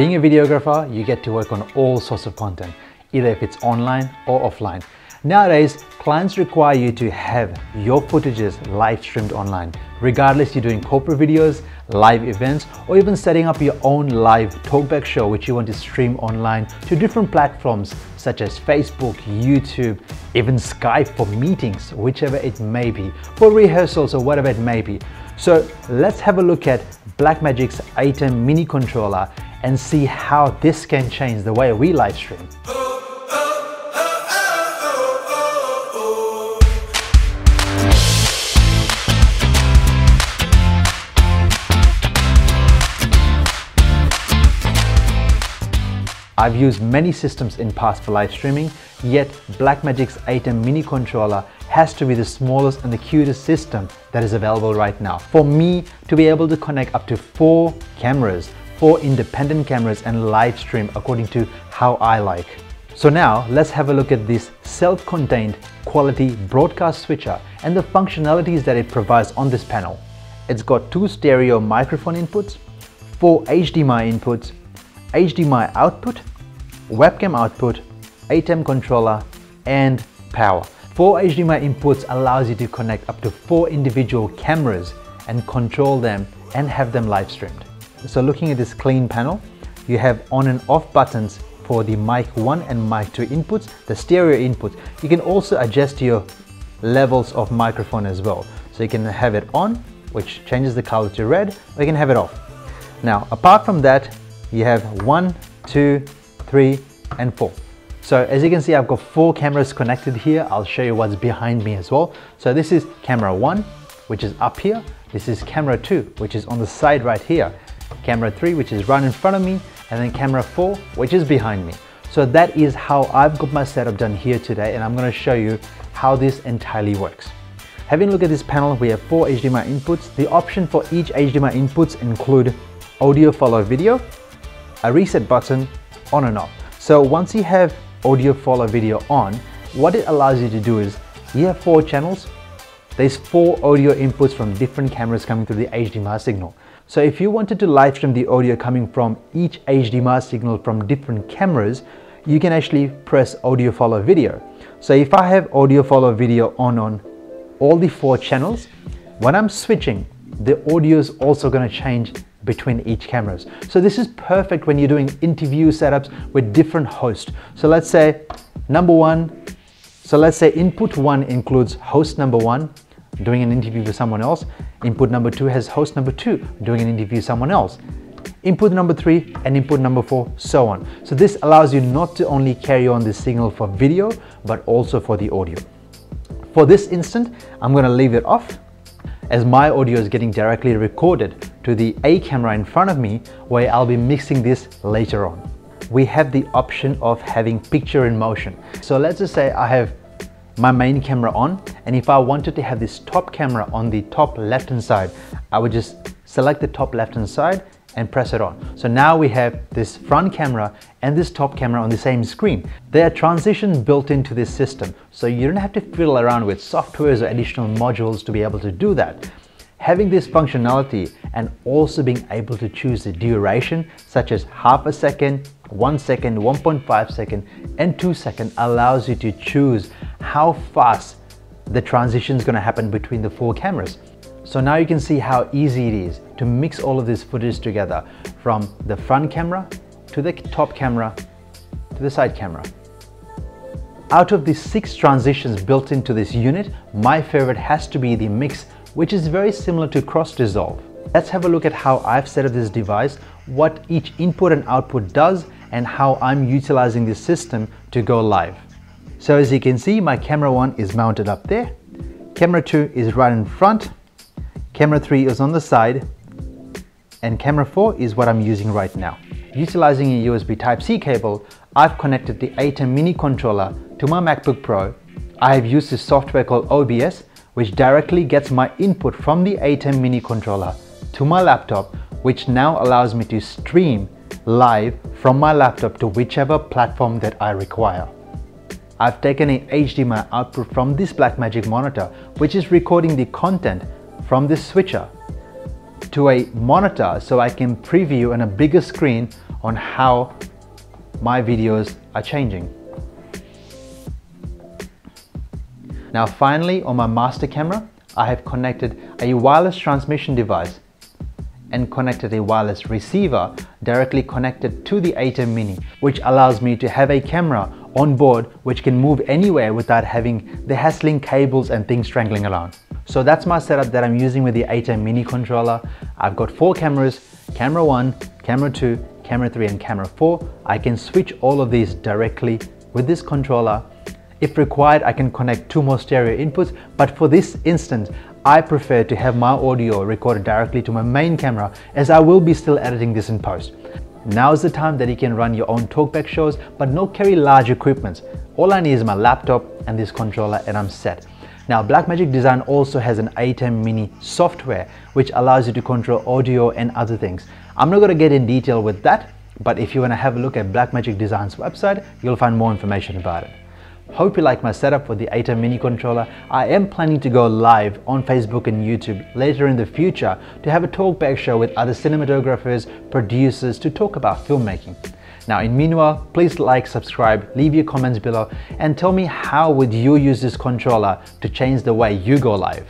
Being a videographer, you get to work on all sorts of content, either if it's online or offline. Nowadays, clients require you to have your footages live streamed online, regardless you're doing corporate videos, live events, or even setting up your own live talkback show which you want to stream online to different platforms such as Facebook, YouTube, even Skype for meetings, whichever it may be, for rehearsals or whatever it may be. So let's have a look at Blackmagic's ATEM mini controller and see how this can change the way we live stream. I've used many systems in past for live streaming, yet Blackmagic's ATEM mini controller has to be the smallest and the cutest system that is available right now. For me to be able to connect up to four cameras, four independent cameras and live stream according to how I like. So now let's have a look at this self-contained quality broadcast switcher and the functionalities that it provides on this panel. It's got two stereo microphone inputs, four HDMI inputs, HDMI output, webcam output, ATEM controller, and power. Four HDMI inputs allows you to connect up to four individual cameras and control them and have them live streamed. So looking at this clean panel, you have on and off buttons for the mic 1 and mic 2 inputs, the stereo inputs. You can also adjust your levels of microphone as well. So you can have it on, which changes the color to red, or you can have it off. Now, apart from that, you have one, two, three, and four. So as you can see, I've got four cameras connected here. I'll show you what's behind me as well. So this is camera one, which is up here. This is camera two, which is on the side right here. Camera three, which is right in front of me. And then camera four, which is behind me. So that is how I've got my setup done here today. And I'm gonna show you how this entirely works. Having a look at this panel, we have four HDMI inputs. The option for each HDMI inputs include audio follow video, a reset button, on and off. So once you have audio follow video on, what it allows you to do is you have four channels. There's four audio inputs from different cameras coming through the HDMI signal. So if you wanted to live stream the audio coming from each HDMI signal from different cameras, you can actually press audio follow video. So if I have audio follow video on on all the four channels, when I'm switching, the audio is also going to change between each cameras. So this is perfect when you're doing interview setups with different hosts. So let's say number one, so let's say input one includes host number one, doing an interview with someone else. Input number two has host number two, doing an interview with someone else. Input number three and input number four, so on. So this allows you not to only carry on the signal for video, but also for the audio. For this instant, I'm gonna leave it off as my audio is getting directly recorded to the A camera in front of me where I'll be mixing this later on. We have the option of having picture in motion. So let's just say I have my main camera on and if I wanted to have this top camera on the top left hand side, I would just select the top left hand side and press it on. So now we have this front camera and this top camera on the same screen. There are transitions built into this system, so you don't have to fiddle around with softwares or additional modules to be able to do that. Having this functionality and also being able to choose the duration such as half a second, one second, 1.5 second and two second allows you to choose how fast the transition is going to happen between the four cameras. So now you can see how easy it is to mix all of this footage together from the front camera to the top camera to the side camera. Out of the six transitions built into this unit, my favorite has to be the mix, which is very similar to cross dissolve. Let's have a look at how I've set up this device, what each input and output does, and how I'm utilizing this system to go live. So as you can see, my camera one is mounted up there. Camera two is right in front Camera 3 is on the side and camera 4 is what I'm using right now. Utilizing a USB Type-C cable, I've connected the ATEM mini controller to my MacBook Pro. I have used this software called OBS which directly gets my input from the ATEM mini controller to my laptop which now allows me to stream live from my laptop to whichever platform that I require. I've taken a HDMI output from this Blackmagic monitor which is recording the content from this switcher to a monitor so I can preview on a bigger screen on how my videos are changing. Now finally on my master camera, I have connected a wireless transmission device and connected a wireless receiver directly connected to the ATEM Mini, which allows me to have a camera on board which can move anywhere without having the hassling cables and things strangling around. So that's my setup that I'm using with the ATEM Mini controller. I've got four cameras, camera one, camera two, camera three and camera four. I can switch all of these directly with this controller. If required, I can connect two more stereo inputs, but for this instance, I prefer to have my audio recorded directly to my main camera as I will be still editing this in post. Now is the time that you can run your own talkback shows but no carry large equipment. All I need is my laptop and this controller and I'm set. Now Blackmagic Design also has an ATEM Mini software which allows you to control audio and other things. I'm not going to get in detail with that but if you want to have a look at Blackmagic Design's website you'll find more information about it. Hope you like my setup for the ATEM mini controller. I am planning to go live on Facebook and YouTube later in the future to have a talkback show with other cinematographers, producers to talk about filmmaking. Now in meanwhile, please like, subscribe, leave your comments below and tell me how would you use this controller to change the way you go live.